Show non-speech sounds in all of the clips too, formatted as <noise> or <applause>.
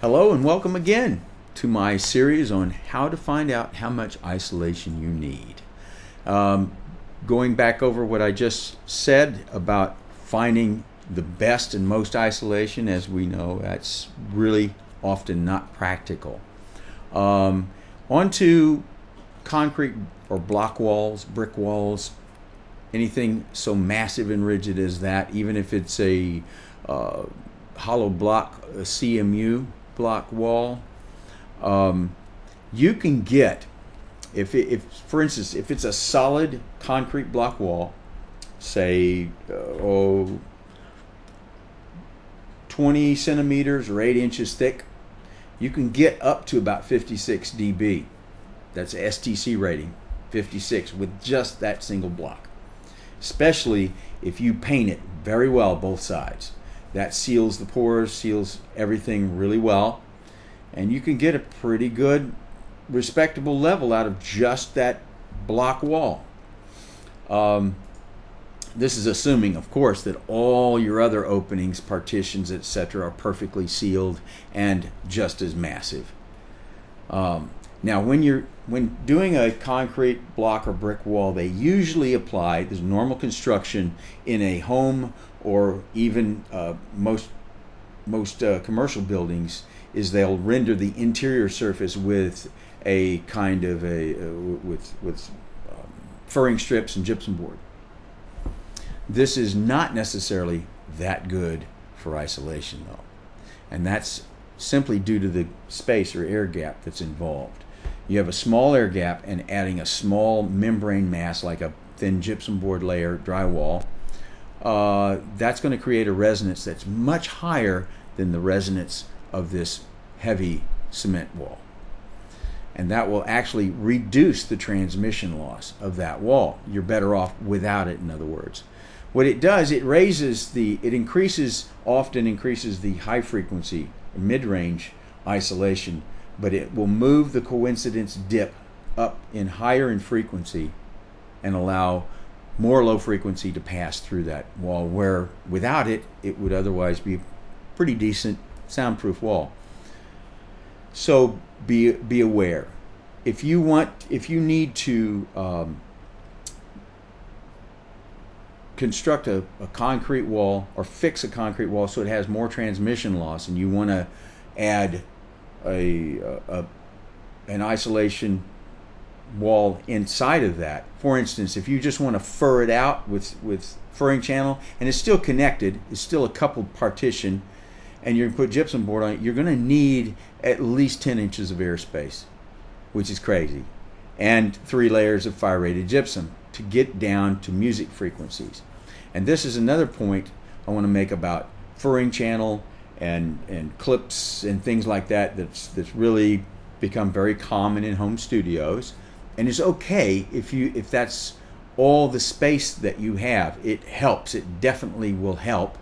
Hello and welcome again to my series on how to find out how much isolation you need. Um, going back over what I just said about finding the best and most isolation, as we know, that's really often not practical. Um, onto concrete or block walls, brick walls, anything so massive and rigid as that, even if it's a uh, hollow block, a CMU block wall, um, you can get, if, it, if for instance, if it's a solid concrete block wall, say, uh, oh, 20 centimeters or 8 inches thick, you can get up to about 56 dB. That's STC rating, 56, with just that single block. Especially if you paint it very well both sides. That seals the pores, seals everything really well, and you can get a pretty good, respectable level out of just that block wall. Um, this is assuming, of course, that all your other openings, partitions, etc., are perfectly sealed and just as massive. Um, now, when you're when doing a concrete block or brick wall, they usually apply this normal construction in a home or even uh, most most uh, commercial buildings is they'll render the interior surface with a kind of a uh, with with um, furring strips and gypsum board. This is not necessarily that good for isolation though, and that's simply due to the space or air gap that's involved you have a small air gap and adding a small membrane mass like a thin gypsum board layer drywall, uh, that's going to create a resonance that's much higher than the resonance of this heavy cement wall. And that will actually reduce the transmission loss of that wall. You're better off without it, in other words. What it does, it raises the, it increases, often increases the high frequency, mid range isolation but it will move the coincidence dip up in higher in frequency and allow more low frequency to pass through that wall where without it it would otherwise be a pretty decent soundproof wall. So be be aware. If you want if you need to um, construct a, a concrete wall or fix a concrete wall so it has more transmission loss and you want to add a, a, an isolation wall inside of that. For instance, if you just want to fur it out with with furring channel and it's still connected, it's still a coupled partition, and to put gypsum board on it, you're going to need at least 10 inches of airspace, which is crazy, and three layers of fire rated gypsum to get down to music frequencies. And this is another point I want to make about furring channel and and clips and things like that that's that's really become very common in home studios. And it's okay if you if that's all the space that you have it helps it definitely will help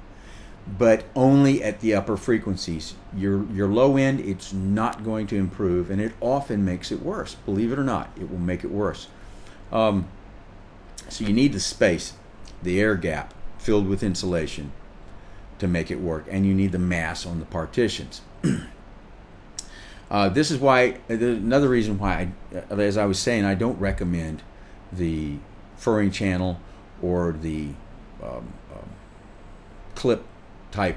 but only at the upper frequencies. Your your low end it's not going to improve and it often makes it worse believe it or not it will make it worse. Um, so you need the space the air gap filled with insulation to make it work, and you need the mass on the partitions. <clears throat> uh, this is why, another reason why, I, uh, as I was saying, I don't recommend the furring channel or the um, um, clip type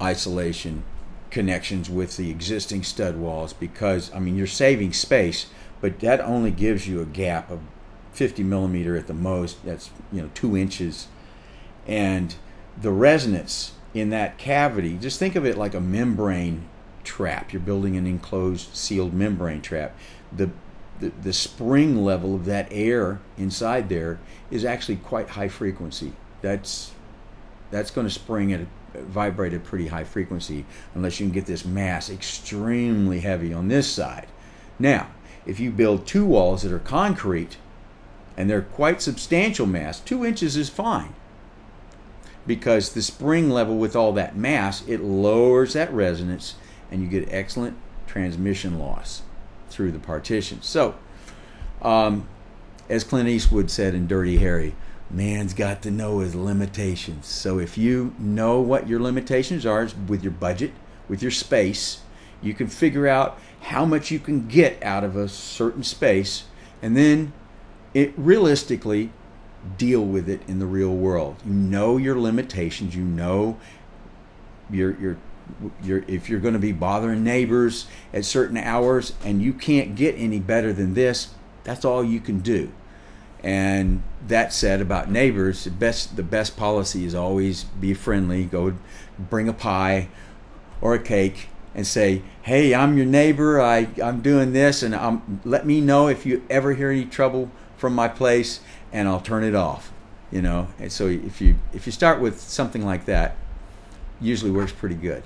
isolation connections with the existing stud walls because I mean you're saving space, but that only gives you a gap of 50 millimeter at the most. That's you know two inches, and the resonance in that cavity, just think of it like a membrane trap. You're building an enclosed, sealed membrane trap. The, the, the spring level of that air inside there is actually quite high frequency. That's, that's going to spring at a, vibrate at pretty high frequency unless you can get this mass extremely heavy on this side. Now, if you build two walls that are concrete and they're quite substantial mass, two inches is fine because the spring level with all that mass, it lowers that resonance and you get excellent transmission loss through the partition. So, um, as Clint Eastwood said in Dirty Harry, man's got to know his limitations. So if you know what your limitations are with your budget, with your space. You can figure out how much you can get out of a certain space, and then it realistically deal with it in the real world. You know your limitations. You know your your your if you're going to be bothering neighbors at certain hours, and you can't get any better than this. That's all you can do. And that said about neighbors, the best the best policy is always be friendly. Go bring a pie or a cake and say, "Hey, I'm your neighbor. I I'm doing this, and I'm let me know if you ever hear any trouble from my place, and I'll turn it off." You know. And so if you if you start with something like that, usually works pretty good.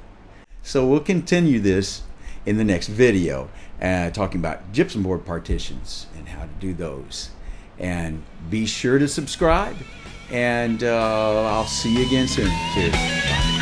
So we'll continue this in the next video, uh, talking about gypsum board partitions and how to do those. And be sure to subscribe, and uh, I'll see you again soon. Cheers.